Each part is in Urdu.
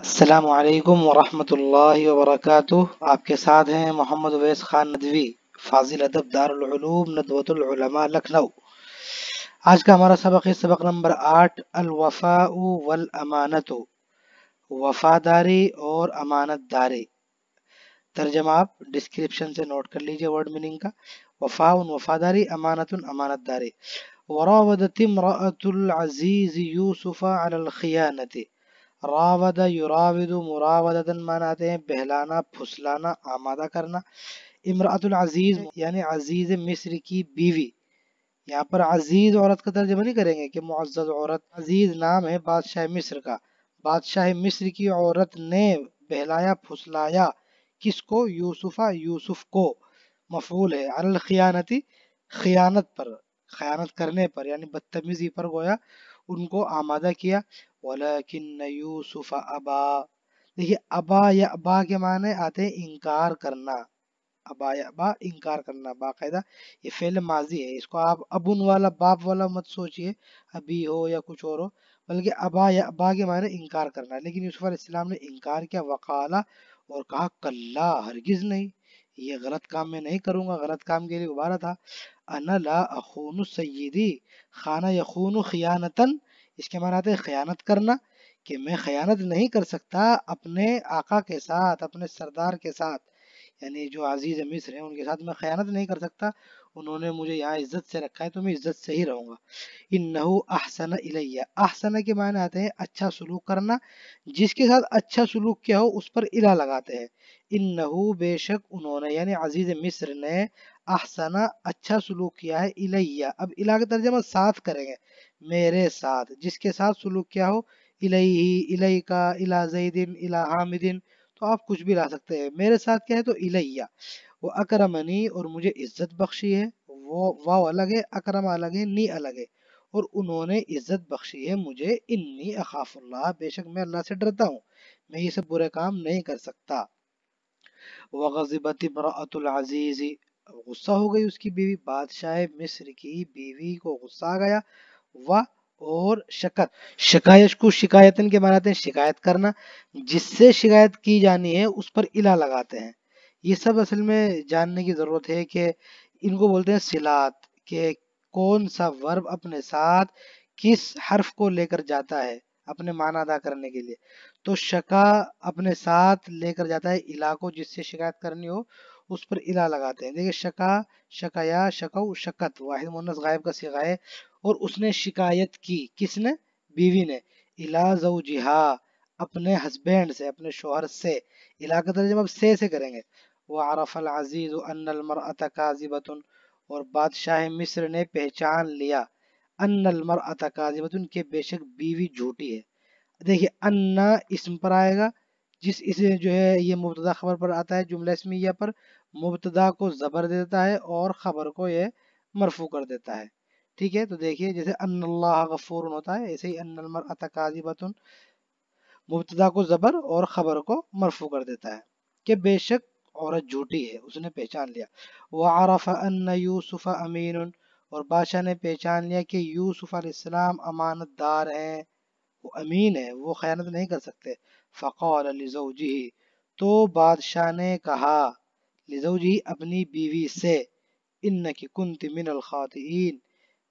السلام علیکم ورحمۃ اللہ وبرکاتہ۔ آپ کے ساتھ ہیں محمد اویس خان ندوی، فاضل ادب دار العلوم ندوۃ العلماء، لکھنؤ۔ آج کا ہمارا سبق ہے سبق نمبر آٹھ، الوفاء والامانت، وفاداری اور امانت داری ترجمہ آپ ڈسکرپشن سے نوٹ کر لیجیے ورڈ میننگ کا۔ وفاء، وفاداری، امانت امانت داری وراودت امرأة العزیز یوسف علی الخیانت۔ راود یراود مراودتن ماناتے ہیں بہلانا، پھسلانا، آمادہ کرنا۔ امراۃ العزیز یعنی عزیز مصر کی بیوی۔ یہاں پر عزیز عورت کا ترجمہ نہیں کریں گے کہ معزز عورت، عزیز نام ہے بادشاہ مصر کا۔ بادشاہ مصر کی عورت نے بہلایا، پھسلایا۔ کس کو؟ یوسفہ، یوسف کو۔ مفعول ہے۔ الخیانتی خیانت پر، خیانت کرنے پر یعنی بدتمیزی پر گویا۔ ان کو آمادہ کیا۔ ولیکن یوسف ابا دیکھیے ابا یا ابا کے معنی آتے ہیں انکار کرنا۔ ابا یا ابا انکار کرنا، باقاعدہ۔ یہ فعل ماضی ہے۔ اس کو آپ ابن والا، باپ والا مت سوچئے۔ ابھی ہو یا کچھ اور ہو۔ بلکہ ابا یا ابا کے معنی انکار کرنا۔ لیکن یوسف علیہ السلام نے انکار کیا، وقالا، اور کہا، کلا، ہرگز نہیں۔ یہ غلط کام میں نہیں کروں گا، غلط کام کے لیے ابارا تھا۔ انا لا اخون سیدی، خانہ یخون خیانتن اس کے معنی آتے ہیں خیانت کرنا، کہ میں خیانت نہیں کر سکتا اپنے آقا کے ساتھ، اپنے سردار کے ساتھ۔ یعنی جو عزیز مصر ہیں، ان کے ساتھ میں خیانت نہیں کر سکتا۔ انہوں نے مجھے یہاں عزت سے رکھا ہے، تو میں عزت سے ہی رہوں گا۔ انہو احسن الیہ۔ احسن کے معنی آتے ہیں اچھا سلوک کرنا۔ جس کے ساتھ اچھا سلوک کیا ہو، اس پر الہ لگاتے ہیں۔ انہو بے شک انہوں نے یعنی عزیز مصر نے احسن اچھا سلوک کیا ہے، الیہ۔ اب الہ کا ترجمہ ساتھ کریں گے۔ میرے ساتھ۔ جس کے ساتھ سلوک کیا ہو، الیہ الیہ کا الہ زیدن، الہ حامدن۔ تو آپ کچھ بھی لا سکتے ہیں۔ میرے ساتھ کیا ہے تو الیہ، وہ اکرمنی اور مجھے عزت بخشی ہے۔ وہ واو الگ ہے، اکرم الگ ہے، نی الگ ہے۔ اور انہوں نے عزت بخشی ہے مجھے۔ انی اخاف اللہ، بے شک میں اللہ سے ڈرتا ہوں۔ میں یہ سب برے کام نہیں کر سکتا۔ وغضبت امرأة العزیز، غصہ ہو گئی اس کی بیوی۔ بادشاہ مصر کی بیوی کو غصہ آ گیا۔ و اور شکت شکایت کو شکایتن کے معنی ہیں شکایت کرنا۔ جس سے شکایت کی جانی ہے، اس پر الہ لگاتے ہیں۔ یہ سب اصل میں جاننے کی ضرورت ہے کہ ان کو بولتے ہیں سلات کہ کون سا ورب اپنے ساتھ کس حرف کو لے کر جاتا ہے اپنے معنی ادا کرنے کے لیے۔ تو شکا اپنے ساتھ لے کر جاتا ہے الہ کو، جس سے شکایت کرنی ہو، اس پر الہ لگاتے ہیں۔ دیکھیں شکا، شکایا شکو شکت۔ واحد مونس غائب کا سگا ہے۔ اور اس نے شکایت کی۔ کس نے؟ بیوی نے۔ الہ زوجہا، اپنے ہسبینڈ سے، اپنے شوہر سے۔ الہ کا ترجمہ اب سے سے کریں گے۔ وعرف العزیز ان المرأة کاذبتن اور بادشاہ مصر نے پہچان لیا۔ ان المرأة کاذبتن کہ بے شک بیوی جھوٹی ہے۔ دیکھیں ان اسم پر آئے گا۔ جس اسے جو ہے، یہ مبتدا خبر پر آتا ہے، جملہ اسمیہ پر۔ مبتدا کو زبر دیتا ہے اور خبر کو یہ مرفوع کر دیتا ہے۔ ٹھیک ہے، تو دیکھیے، جیسے ان اللہ غفور ہوتا ہے، ایسے ہی ان المرأة کاذبتن، مبتدا کو زبر اور خبر کو مرفوع کر دیتا ہے کہ بے شک عورت جھوٹی ہے، اس نے پہچان لیا۔ وعرف ان یوسف امین، اور بادشاہ نے پہچان لیا کہ یوسف علیہ السلام امانت دار ہیں، وہ امین ہے وہ خیانت نہیں کر سکتے۔ فقال لزوجہ تو بادشاہ نے کہا لزوجہ اپنی بیوی سے، انکی کنت من الخاطئین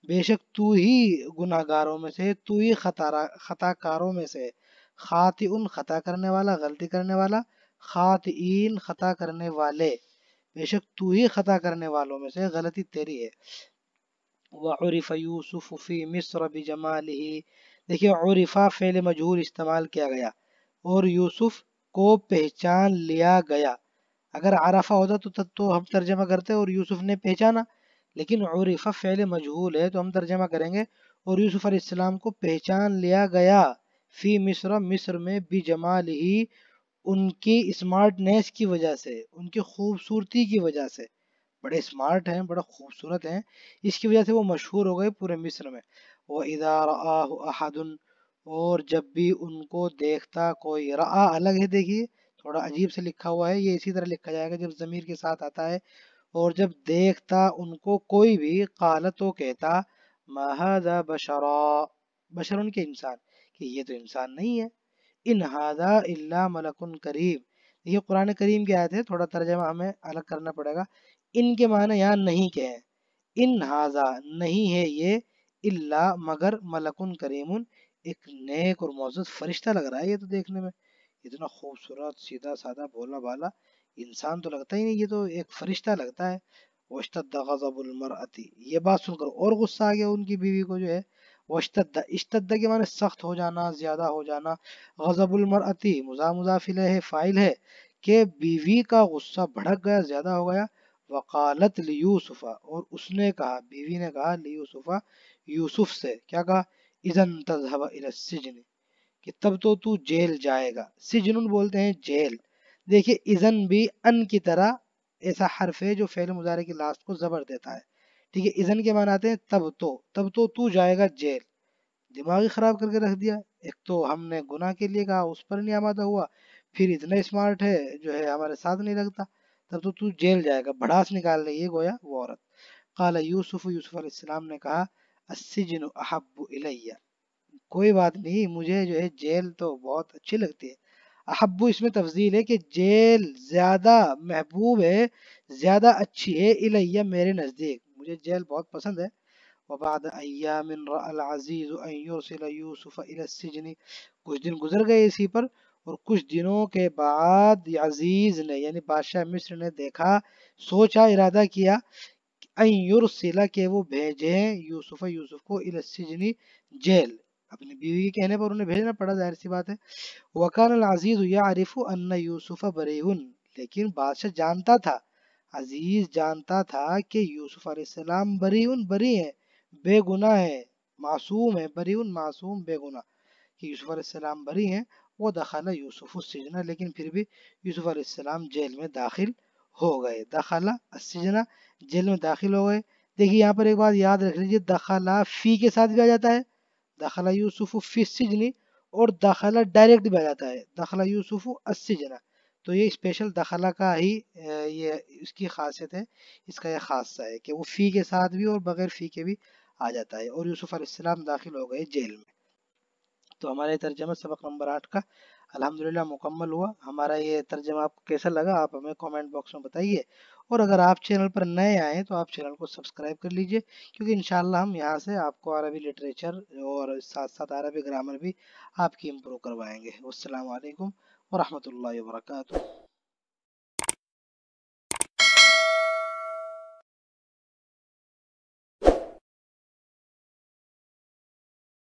بے شک تو ہی گناہ گاروں میں سے تو ہی خطا کاروں میں سے۔ خاطئن خطا کرنے والا غلطی کرنے والا خاطئین خطا کرنے والے۔ بے شک تو ہی خطا کرنے والوں میں سے غلطی تیری ہے۔ وعرف یوسف فی مصر بجمالہ دیکھیں عرفہ فعل مجہول استعمال کیا گیا اور یوسف کو پہچان لیا گیا۔ اگر عرفہ ہوتا تو, تو ہم ترجمہ کرتے اور یوسف نے پہچانا۔ لیکن عرفہ فعل مجہول ہے تو ہم ترجمہ کریں گے۔ اور یوسف علیہ السلام کو پہچان لیا گیا۔ فی مصر مصر میں بجمال ہی ان کی اسمارٹنیس کی وجہ سے، ان کی خوبصورتی کی وجہ سے۔ بڑے اسمارٹ ہیں بڑا خوبصورت ہیں۔ اس کی وجہ سے وہ مشہور ہو گئے پورے مصر میں۔ وہ ادار احد اور جب بھی ان کو دیکھتا، کوئی رآ، الگ ہے، دیکھیے، تھوڑا عجیب سے لکھا ہوا ہے۔ یہ اسی طرح لکھا جائے گا جب ضمیر کے ساتھ آتا ہے۔ اور جب دیکھتا ان کو کوئی بھی قالت تو کہتا مہذا بشرا؟ بشر ان کے انسان، کہ یہ تو انسان نہیں ہے۔ ان ہادا اللہ ملکن کریم یہ قرآن کریم کی آیت ہے، تھوڑا ترجمہ ہمیں الگ کرنا پڑے گا۔ ان کے معنی یہاں نہیں کہ ہیں ان ہاضا نہیں ہے یہ اللہ مگر ملکن کریم ایک نیک اور معزز فرشتہ لگ رہا ہے یہ تو دیکھنے میں۔ اتنا خوبصورت، سیدھا سادہ بولا بالا انسان تو لگتا ہی نہیں، یہ تو ایک فرشتہ لگتا ہے۔ وشتد غضب المرأتی یہ بات سن کر اور غصہ آ گیا ان کی بیوی کو جو ہے۔ وشتد اشتد کے معنی سخت ہو جانا، زیادہ ہو جانا۔ غضب المرأتی مضا مضافل ہے فائل ہے کہ بیوی کا غصہ بھڑک گیا، زیادہ ہو گیا۔ وقالت لیوسفا اور اس نے کہا، بیوی نے کہا لیوسفا یوسف سے۔ کیا کہا؟ اذن تذهب الى السجن، کہ تب تو تو جیل جائے گا۔ سجن بولتے ہیں جیل۔ دیکھیے اذن بھی ان کی طرح ایسا حرف ہے جو فعل مظاہرے کی لاسٹ کو زبر دیتا ہے۔ ٹھیک ہے، اذن کے معنی آتے ہیں تب تو تب تو تو جائے گا جیل۔ دماغی خراب کر کے رکھ دیا۔ ایک تو ہم نے گناہ کے لیے کہا، اس پر نہیں آمادہ ہوا۔ پھر اتنا اسمارٹ ہے، جو ہے ہمارے ساتھ نہیں لگتا تب تو تو جیل جائے گا بڑھاس نکال لے یہ گویا وہ عورت۔ قال یوسف یوسف علیہ السلام نے کہا، السجن احب الیہ۔ کوئی بات نہیں، مجھے جو ہے جیل تو بہت اچھی لگتی ہے۔ احبو اس میں تفضیل ہے کہ جیل زیادہ محبوب ہے، زیادہ اچھی ہے الیہ میرے نزدیک۔ مجھے جیل بہت پسند ہے۔ وبعد ایام رأى العزیز ان یرسل یوسف الى السجن۔ کچھ دن گزر گئے اسی پر اور کچھ دنوں کے بعد عزیز نے یعنی بادشاہ مصر نے دیکھا، سوچا، ارادہ کیا ان یرسلہ کہ وہ بھیجیں یوسف یوسف کو السجنی جیل۔ اپنی بیوی کے کہنے پر انہیں بھیجنا پڑا، ظاہر سی بات ہے۔ وکان العزیز یعرف ان یوسف بریون لیکن بادشاہ جانتا تھا، عزیز جانتا تھا کہ یوسف علیہ السلام بریون بری ہیں، بے گناہ ہیں، معصوم ہیں بریون معصوم، بے گناہ۔ کہ یوسف علیہ السلام بری ہیں، وہ دخل یوسف السجنہ، لیکن پھر بھی یوسف علیہ السلام جیل میں داخل ہو گئے۔ دخل السجنہ، جیل میں داخل ہو گئے۔ دیکھیے یہاں پر ایک بات یاد رکھ لیجیے دخلا فی کے ساتھ بھی آ جاتا ہے داخلہ یوسف فی السجن اور داخلہ ڈائریکٹ بھی آ جاتا ہے دخلا یوسف السجن۔ تو یہ اسپیشل دخلہ کا ہی یہ اس کی خاصیت ہے، اس کا یہ خاصہ ہے کہ وہ فی کے ساتھ بھی اور بغیر فی کے بھی آ جاتا ہے اور یوسف علیہ السلام داخل ہو گئے جیل میں۔ تو ہمارے ترجمہ سبق نمبر آٹھ کا الحمدللہ مکمل ہوا۔ ہمارا یہ ترجمہ آپ کو کیسا لگا آپ ہمیں کومنٹ باکس میں بتائیے۔ اور اگر آپ چینل پر نئے آئیں تو آپ چینل کو سبسکرائب کر لیجیے، کیونکہ انشاءاللہ ہم یہاں سے آپ کو عربی لٹریچر اور ساتھ ساتھ عربی گرامر بھی آپ کی امپروو کروائیں گے۔ السلام علیکم ورحمۃ اللہ وبرکاتہ۔